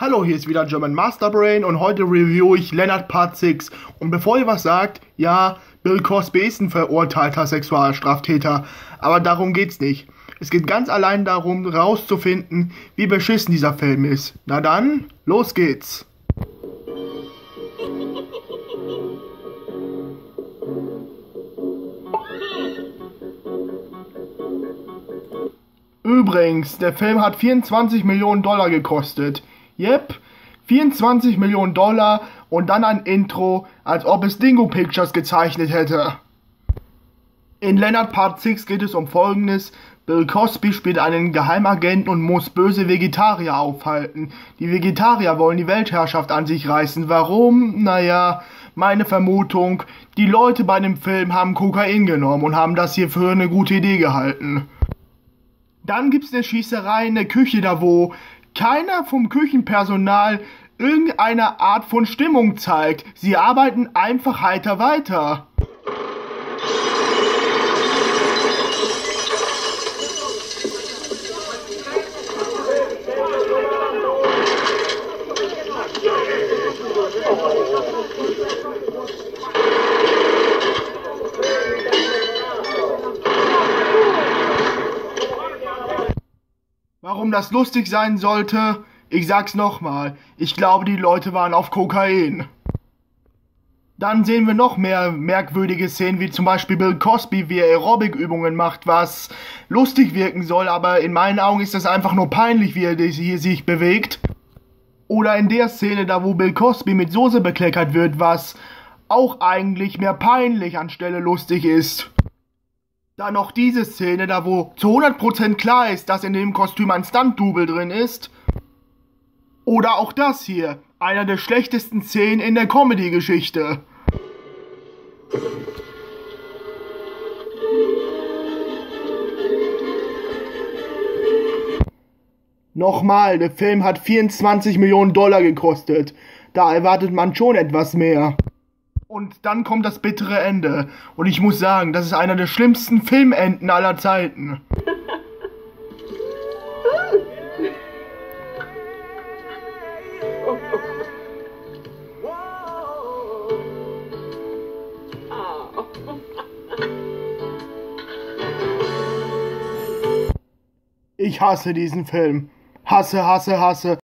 Hallo, hier ist wieder German Master Brain und heute review ich Leonard Part 6. Und bevor ihr was sagt, ja, Bill Cosby ist ein verurteilter Sexualstraftäter, aber darum geht's nicht. Es geht ganz allein darum, rauszufinden, wie beschissen dieser Film ist. Na dann, los geht's. Übrigens, der Film hat 24 Millionen Dollar gekostet. Yep, 24 Millionen Dollar und dann ein Intro, als ob es Dingo Pictures gezeichnet hätte. In Leonard Part 6 geht es um folgendes. Bill Cosby spielt einen Geheimagenten und muss böse Vegetarier aufhalten. Die Vegetarier wollen die Weltherrschaft an sich reißen. Warum? Naja, meine Vermutung, die Leute bei dem Film haben Kokain genommen und haben das hier für eine gute Idee gehalten. Dann gibt's eine Schießerei in der Küche da, wo keiner vom Küchenpersonal irgendeine Art von Stimmung zeigt. Sie arbeiten einfach heiter weiter. Warum das lustig sein sollte? Ich sag's nochmal. Ich glaube, die Leute waren auf Kokain. Dann sehen wir noch mehr merkwürdige Szenen, wie zum Beispiel Bill Cosby, wie er Aerobic-Übungen macht, was lustig wirken soll, aber in meinen Augen ist das einfach nur peinlich, wie er hier sich bewegt. Oder in der Szene, da wo Bill Cosby mit Soße bekleckert wird, was auch eigentlich mehr peinlich anstelle lustig ist. Dann noch diese Szene, da wo zu 100% klar ist, dass in dem Kostüm ein Stunt-Double drin ist. Oder auch das hier, einer der schlechtesten Szenen in der Comedy-Geschichte. Nochmal, der Film hat 24 Millionen Dollar gekostet. Da erwartet man schon etwas mehr. Und dann kommt das bittere Ende. Und ich muss sagen, das ist einer der schlimmsten Filmenden aller Zeiten. Ich hasse diesen Film. Hasse, hasse, hasse.